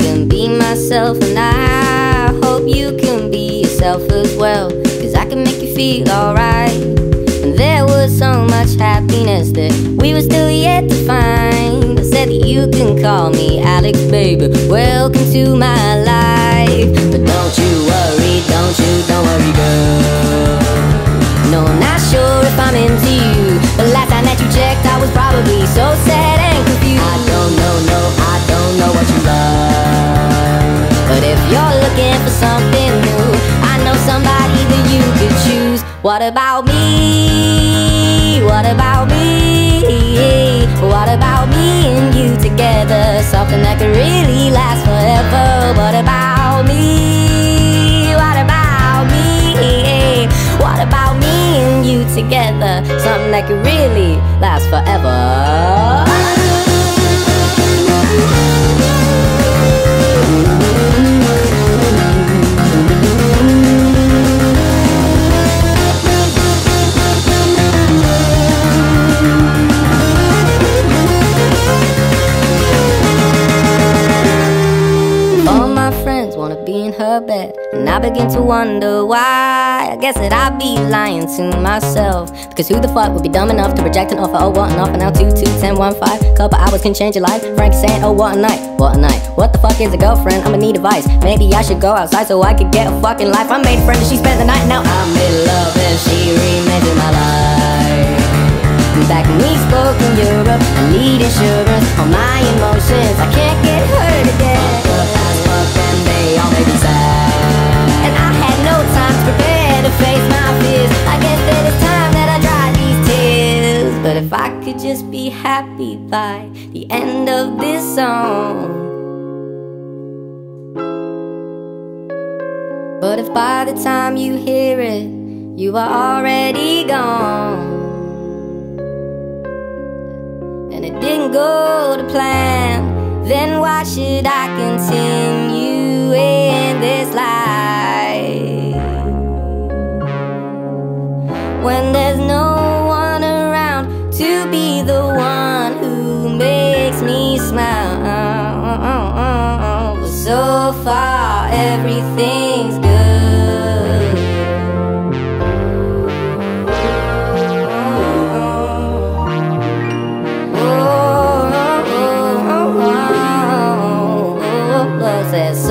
can be myself and I hope you can be yourself as well Cause I can make you feel alright. And there was so much happiness that we were still yet to find. I said that you can call me Alex baby. Welcome to my life looking for something new, I know somebody that you could choose. What about me? What about me? What about me and you together? Something that could really last forever. What about me? What about me? What about me and you together? Something that could really last forever. And I begin to wonder why. I guess that I'd be lying to myself. Because who the fuck would be dumb enough to reject an offer? Oh, what an offer now? 2 2 10 1 5. Couple hours can change your life. Frank saying, Oh, what a night, what a night. What the fuck is a girlfriend? I'ma need advice. Maybe I should go outside so I could get a fucking life. I made a friend and she spent the night. Now I'm in love and she remains in my life. Back when we spoke in Europe, I need insurance could just be happy by the end of this song. But if by the time you hear it, you are already gone and it didn't go to plan, then why should I continue so far, everything's good. Said so far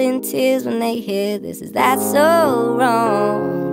in tears when they hear this. Is that so wrong?